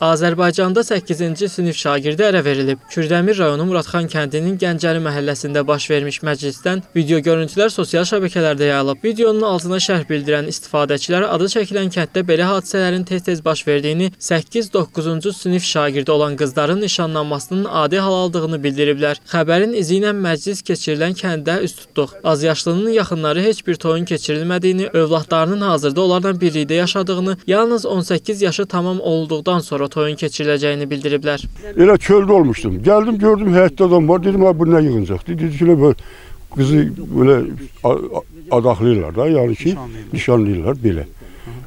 Azərbaycanda 8-ci sinif şagirdi ərə verilib. Kürdəmir rayonu Muradxan kəndinin Gəncəli məhəlləsində baş vermiş məclisdən video görüntülər sosial şəbəkələrdə yayılıb. Videonun altına şərh bildirən istifadəçilər adı çəkilən kənddə belə hadisələrin tez-tez baş verdiyini, 8-9-cu sinif şagirdi olan qızların nişanlanmasının adi hal aldığını bildiriblər. Xəbərin izi ilə məclis keçirilən kəndə üst tutduq. Azyaşlının yaxınları heç bir toyun keçirilmədiyini, övladlarının hazırda onlarla birlikdə yaşadığını, yalnız 18 yaşı tamam olduqdan sonra toyun keçiriləcəyini bildiriblər. Elə çöldə olmuşdum. Gəldim, gördüm həyətdə adam var. Dedim, bu nə yığıncaqdı? Dedi ki, böyle qızı belə adaqlayırlar da, yəni ki, nişanlayırlar belə.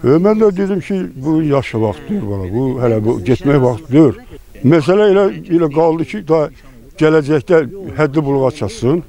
E, mən də dedim ki, bu yaş vaxtdır bana, bu hələ bu getmək vaxtıdır. Məsələ elə elə qaldı ki, da gələcəkdə həddi buluğa çatsın.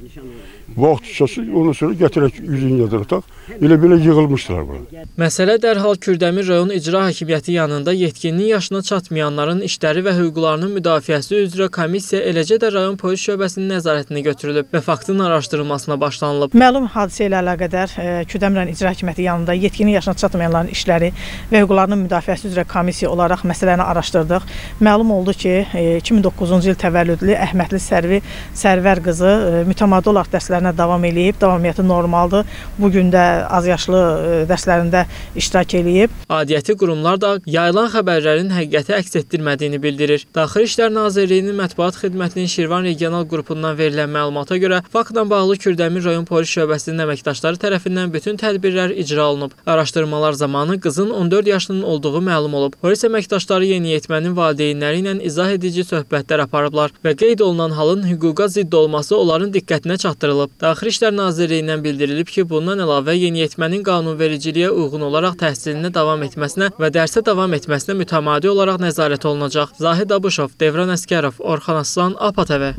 Vaxt çıxası, ondan sonra gətirək üzünü yadırtaq. Elə belə yığılmışdılar bura. Məsələ dərhal Kürdəmir rayon icra hakimiyyəti yanında yetkinlik yaşına çatmayanların işləri və hüquqlarının müdafiəsi üzrə komissiya, eləcə də rayon polis şöbəsinin nəzarətinə götürülüb və faktın araşdırılmasına başlanılıb. Məlum hadisə ilə əlaqədar e, Kürdəmir rayon icra hakimiyyəti yanında yetkinlik yaşına çatmayanların işləri və hüquqlarının müdafiəsi üzrə komissiya olaraq məsələni araşdırdıq. Məlum oldu ki, e, 2009-cu il təvəllüdlü Əhmədli Sərvi Sərvər qızı e, mütəmadi olaraq dərslərinə dərslərinə davam eləyib, davamiyyəti normaldır. Bu gün də azyaşlı e, dərslərində iştirak eləyib. Adiyyəti qurumlar da yayılan xəbərlərin həqiqəti əks etdirmədiyini bildirir. Daxili İşlər Nazirliyinin mətbuat xidmətinin Şirvan regional qrupundan verilən məlumata görə faktla bağlı Kürdəmir rayon polis şöbəsinin əməkdaşları tərəfindən bütün tədbirlər icra olunub. Araşdırmalar zamanı qızın 14 yaşının olduğu məlum olub. Polis əməkdaşları yeniyetmənin valideynləri ilə izah edici söhbətlər aparıblar və qeyd olunan halın hüquqa zidd olması onların diqqətinə çatdırılıb. Daxili İşlər Nazirliyindən bildirilib ki, bundan əlavə yeniyetmənin qanunvericiliyə uyğun olaraq təhsilinə davam etməsinə və dərsə davam etməsinə mütəmadi olaraq nəzarət olunacaq. Zahid Abuşov, Devran Əskərov, Orxan Aslan, APA TV.